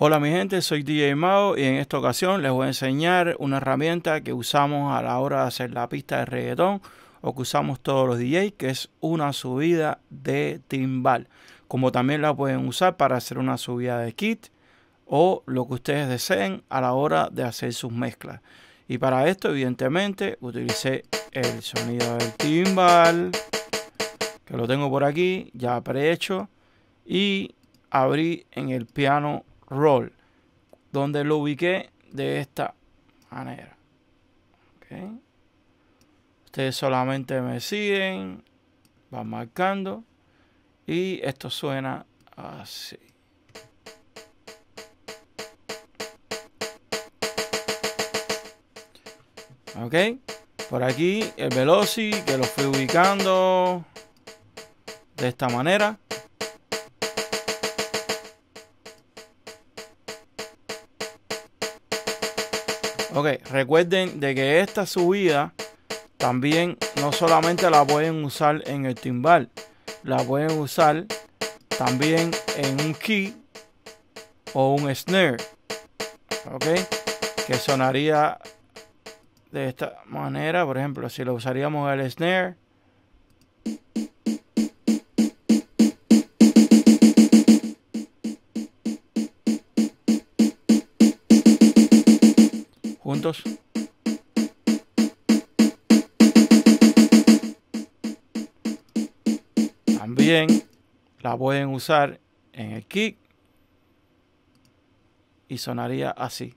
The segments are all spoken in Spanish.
Hola mi gente, soy DJ Mao y en esta ocasión les voy a enseñar una herramienta que usamos a la hora de hacer la pista de reggaetón o que usamos todos los DJs, que es una subida de timbal. Como también la pueden usar para hacer una subida de kit o lo que ustedes deseen a la hora de hacer sus mezclas. Y para esto, evidentemente, utilicé el sonido del timbal, que lo tengo por aquí, ya prehecho, y abrí en el piano roll, donde lo ubiqué de esta manera. Ustedes solamente me siguen, van marcando y esto suena así. Ok, por aquí el Veloci que lo fui ubicando de esta manera. Ok, recuerden de que esta subida también no solamente la pueden usar en el timbal, la pueden usar también en un key o un snare. Ok, que sonaría de esta manera, por ejemplo, si lo usaríamos el snare. También la pueden usar en el kick y sonaría así.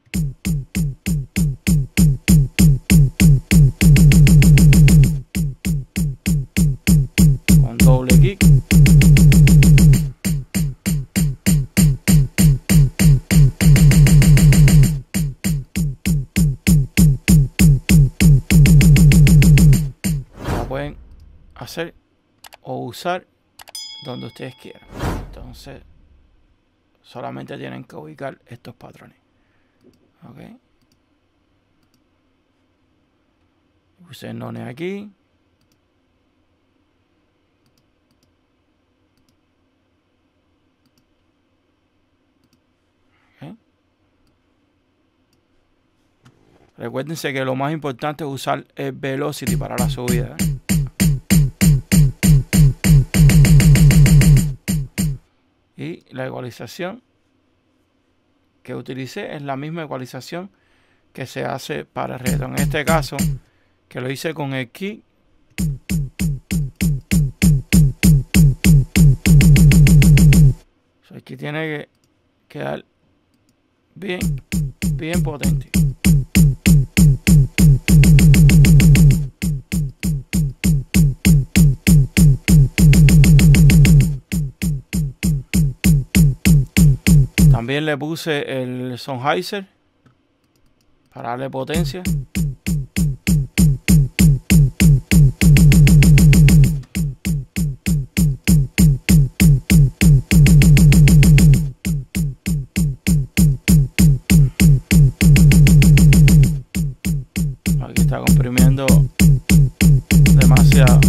Hacer o usar donde ustedes quieran. Entonces, solamente tienen que ubicar estos patrones. Ok. Usen none aquí. Recuérdense que lo más importante es usar el velocity para la subida. ¿eh? Y la ecualización que utilicé es la misma ecualización que se hace para el En este caso, que lo hice con el aquí tiene que quedar bien, bien potente. También le puse el Sennheiser para darle potencia. Aquí está comprimiendo demasiado.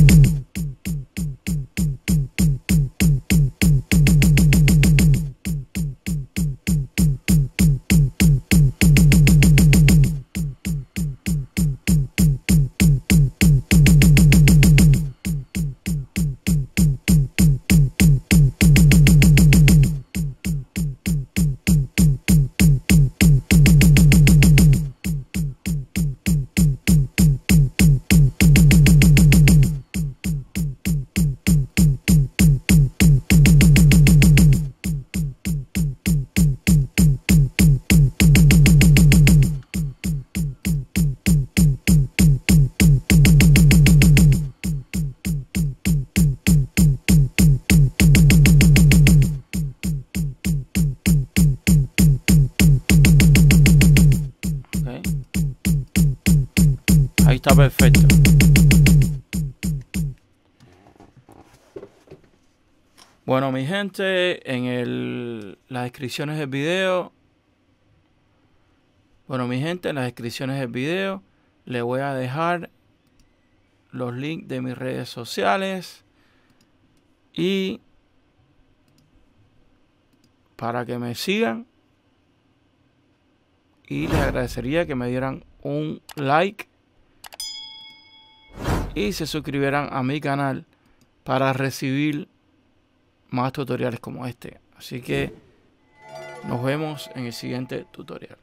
Está perfecto. Bueno, mi gente, en el, las descripciones del video, bueno, mi gente, en las descripciones del video le voy a dejar los links de mis redes sociales y para que me sigan y les agradecería que me dieran un like y se suscribieran a mi canal para recibir más tutoriales como este. Así que nos vemos en el siguiente tutorial.